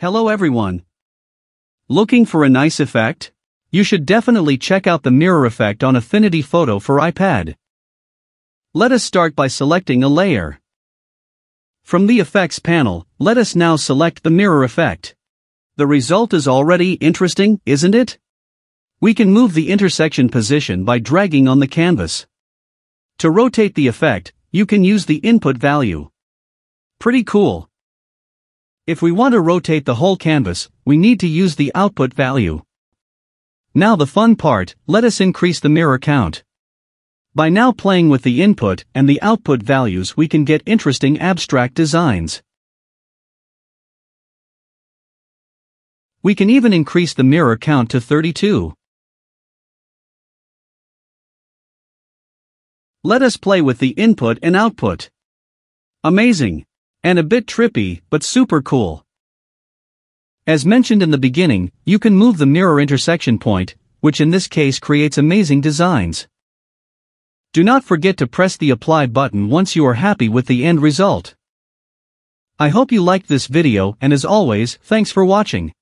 Hello everyone. Looking for a nice effect? You should definitely check out the mirror effect on Affinity Photo for iPad. Let us start by selecting a layer. From the Effects panel, let us now select the mirror effect. The result is already interesting, isn't it? We can move the intersection position by dragging on the canvas. To rotate the effect, you can use the input value. Pretty cool. If we want to rotate the whole canvas, we need to use the output value. Now the fun part, let us increase the mirror count. By now playing with the input and the output values we can get interesting abstract designs. We can even increase the mirror count to 32. Let us play with the input and output. Amazing. And a bit trippy, but super cool. As mentioned in the beginning, you can move the mirror intersection point, which in this case creates amazing designs. Do not forget to press the apply button once you are happy with the end result. I hope you liked this video and as always, thanks for watching.